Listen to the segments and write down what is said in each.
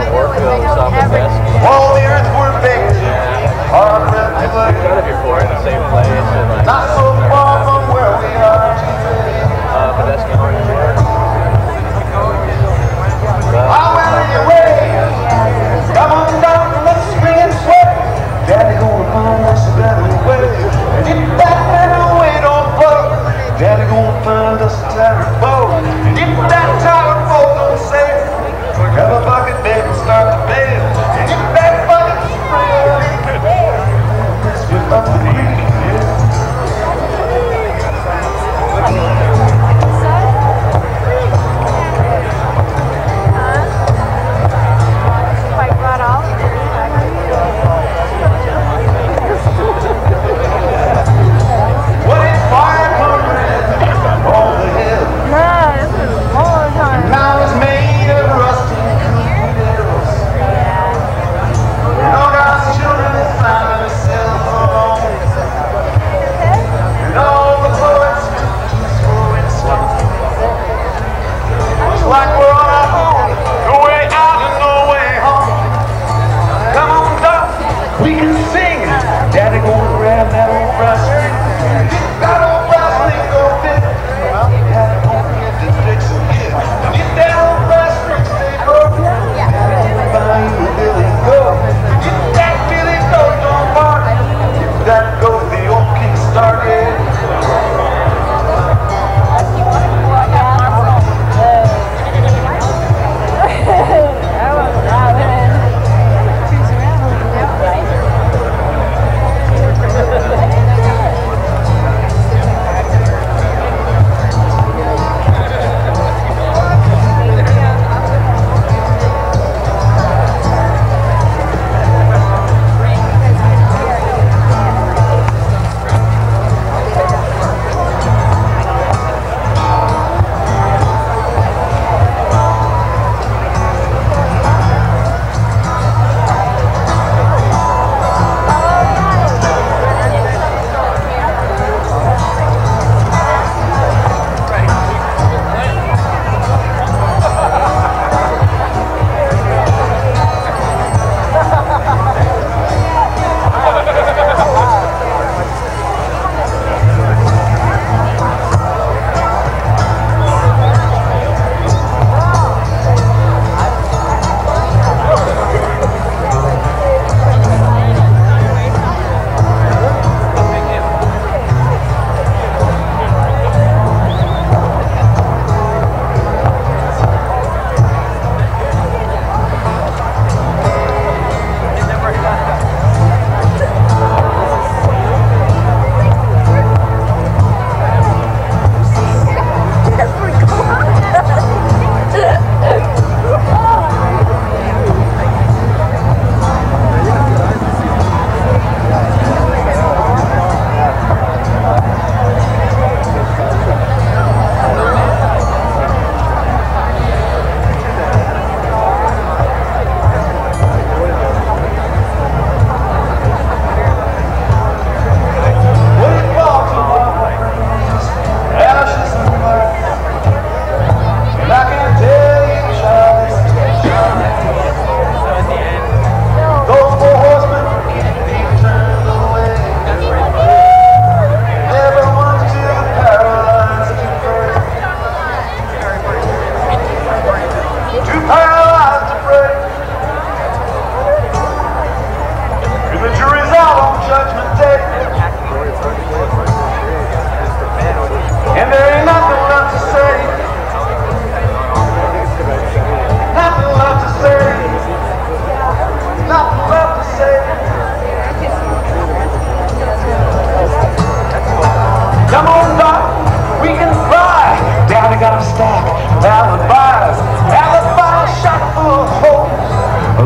off. All the earth were baked. The I've, I've done it before in the same place. And, like, Not so far from where we are. Uh, Podesky Orange Park. I'm gonna find Daddy gonna find us a boat. Get that time.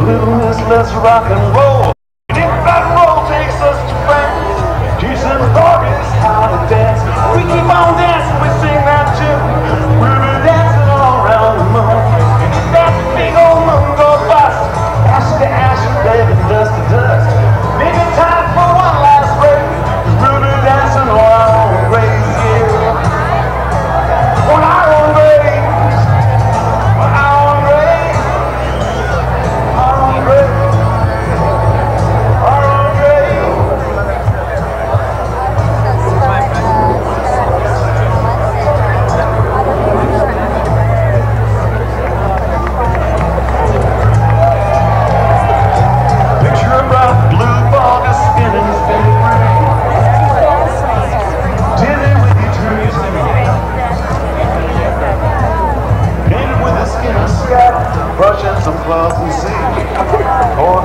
Blues, let's rock and roll. If that Roll takes us to France. Jason Thorpe is how to dance. We keep on dancing. Russians some clothes and sing. All